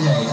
gente.